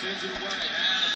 sends it away.